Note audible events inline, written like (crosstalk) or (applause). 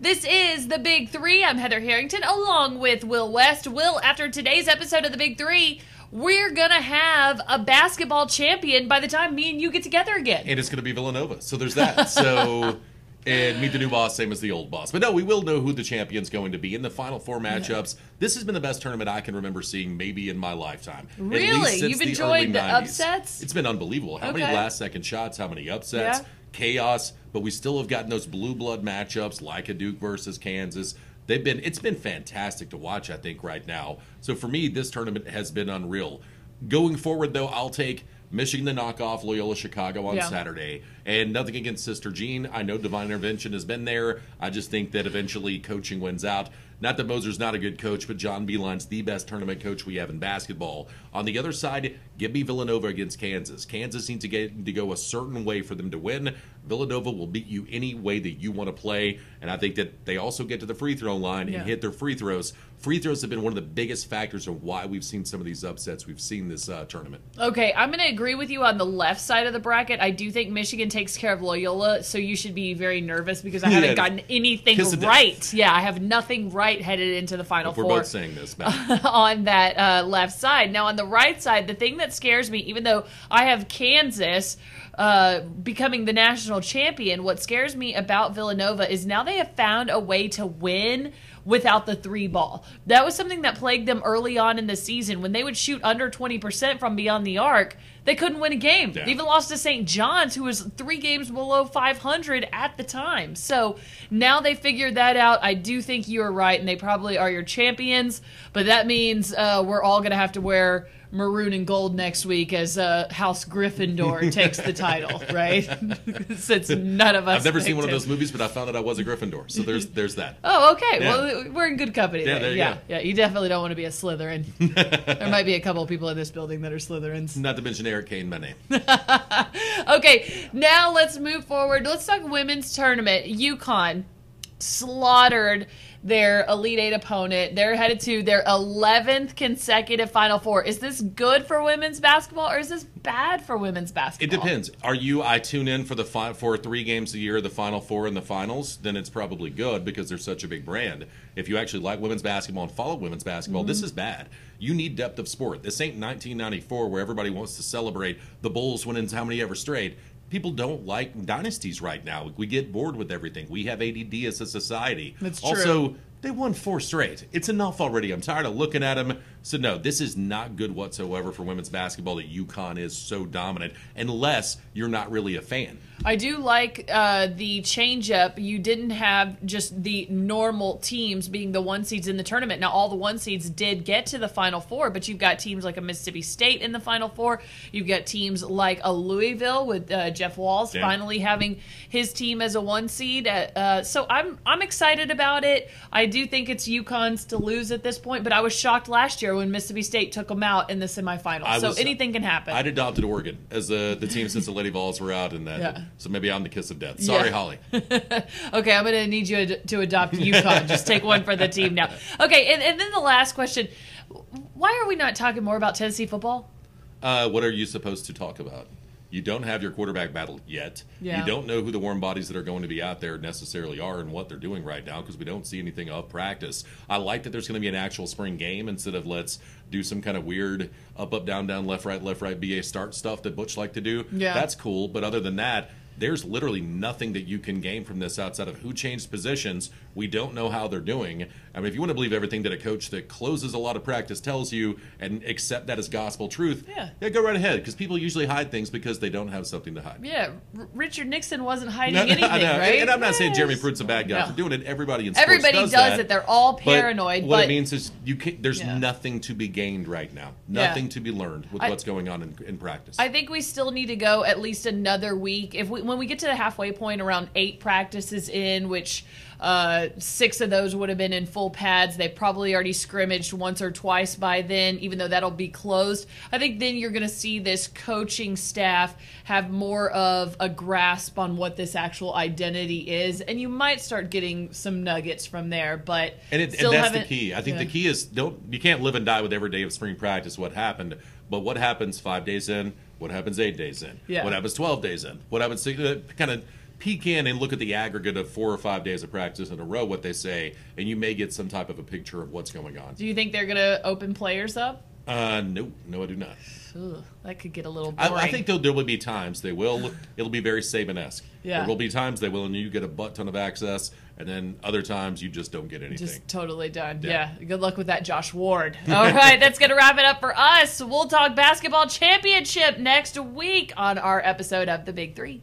This is the Big Three. I'm Heather Harrington along with Will West. Will, after today's episode of the Big Three, we're gonna have a basketball champion by the time me and you get together again. and it's going to be Villanova. So there's that. (laughs) So and meet the new boss, same as the old boss. But no, we will know who the champion's going to be in the final four matchups. This has been the best tournament I can remember seeing maybe in my lifetime. Really? You've the enjoyed the 90s. upsets? It's been unbelievable. How many last second shots? How many upsets? Yeah. Chaos. But we still have gotten those blue blood matchups like a Duke versus Kansas. They've been it's been fantastic to watch, I think, right now. So for me, this tournament has been unreal. Going forward though, I'll take Michigan to knock off Loyola Chicago on Yeah. Saturday. And nothing against Sister Jean. I know divine intervention has been there. I just think that eventually coaching wins out. Not that Moser's not a good coach, but John Beilein's the best tournament coach we have in basketball. On the other side, give me Villanova against Kansas. Kansas needs to get to go a certain way for them to win. Villanova will beat you any way that you want to play, and I think that they also get to the free throw line Yeah. and hit their free throws. Free throws have been one of the biggest factors of why we've seen some of these upsets we've seen this uh, tournament. Okay, I'm going to agree with you on the left side of the bracket. I do think Michigan takes care of Loyola, so you should be very nervous because I haven't Yeah. gotten anything death. right. Yeah, I have nothing right headed into the final If we're four. both saying this, (laughs) on that uh, left side. Now, on the right side, the thing that scares me, even though I have Kansas uh, becoming the national champion, what scares me about Villanova is now they have found a way to win without the three ball. That was something that plagued them early on in the season. When they would shoot under 20% from beyond the arc, they couldn't win a game. Yeah. They even lost to St. John's, who was three games below 500 at the time. So now they figured that out. I do think you are right, and they probably are your champions. But that means uh, we're all going to have to wear maroon and gold next week as uh, House Gryffindor (laughs) takes the title, right? (laughs) Since none of us. I've never seen one of those movies, but I found out I was a Gryffindor. So there's (laughs) there's that. Oh, okay. Yeah. Well, we're in good company. Yeah, there you yeah, go. yeah. You definitely don't want to be a Slytherin. there might be a couple of people in this building that are Slytherins. Not to mention Eric Kane, my name. Okay, now let's move forward. Let's talk women's tournament. UConn slaughtered their Elite Eight opponent. They're headed to their 11th consecutive Final Four. Is this good for women's basketball or is this bad for women's basketball? It depends. Are you? I tune in for the fi- for three games a year, the Final Four and the finals. Then it's probably good because they're such a big brand. If you actually like women's basketball and follow women's basketball, this mm-hmm. is bad. You need depth of sport. This ain't 1994 where everybody wants to celebrate the Bulls winning how many ever straight. People don't like dynasties right now. We get bored with everything. We have ADD as a society. That's true. Also, they won four straight. It's enough already. I'm tired of looking at them. So no, this is not good whatsoever for women's basketball that UConn is so dominant, unless you're not really a fan. I do like uh, the change up. You didn't have just the normal teams being the one seeds in the tournament. Now, all the one seeds did get to the Final Four, but you've got teams like a Mississippi State in the Final Four. You've got teams like a Louisville with uh, Jeff Walz Yeah. finally having his team as a one seed. Uh, uh, so I'm I'm excited about it. I do think it's UConn's to lose at this point, but I was shocked last year when Mississippi State took them out in the semifinals. I So was- anything can happen. I'd adopted Oregon as the the team since the Lady Vols were out, and that. Yeah. So maybe I'm the kiss of death. Sorry, Yeah. Holly. (laughs) Okay, I'm going to need you ad- to adopt UConn. (laughs) Just take one for the team now. Okay, and, and then the last question. Why are we not talking more about Tennessee football? Uh, what are you supposed to talk about? You don't have your quarterback battle yet. Yeah. You don't know who the warm bodies that are going to be out there necessarily are and what they're doing right now because we don't see anything of practice. I like that there's going to be an actual spring game instead of let's do some kind of weird up, up, down, down, left, right, left, right, BA start stuff that Butch liked to do. Yeah. That's cool. But other than that, there's literally nothing that you can gain from this outside of who changed positions. We don't know how they're doing. I mean, if you want to believe everything that a coach that closes a lot of practice tells you and accept that as gospel truth, Yeah. yeah go right ahead. Because people usually hide things because they don't have something to hide. Yeah, R- Richard Nixon wasn't (laughs) hiding No, no, anything, right? And I'm not saying Jeremy Yes. Pruitt's a bad guy No. for doing it. Everybody in sports Everybody does, does, that. it. They're all But paranoid. what but it means is you can There's Yeah. nothing to be gained right now. Yeah. Nothing to be learned with I- what's going on in, in practice. I think we still need to go at least another week. If we when we get to the halfway point, around eight practices in, which uh, six of those would have been in full pads. They probably already scrimmaged once or twice by then, even though that'll be closed. I think then you're going to see this coaching staff have more of a grasp on what this actual identity is, and you might start getting some nuggets from there. But And, it, still and that's the key. I think yeah. the key is don't you can't live and die with every day of spring practice. What happened, but what happens five days in? What happens eight days in? Yeah. What happens twelve days in? What happens uh, kind of peek in and look at the aggregate of four or five days of practice in a row, what they say, and you may get some type of a picture of what's going on. Do you think they're going to open players up? Uh, no, no, I do not. Ugh, that could get a little I, boring. I think there, there will be times they will. (sighs) It'll be very Saban esque. Yeah. There will be times they will, and you get a butt ton of access, and then other times you just don't get anything. just totally done. Yeah. Yeah. Good luck with that, Josh Ward. (laughs) All right, that's going to wrap it up for us. We'll talk basketball championship next week on our episode of The Big Three.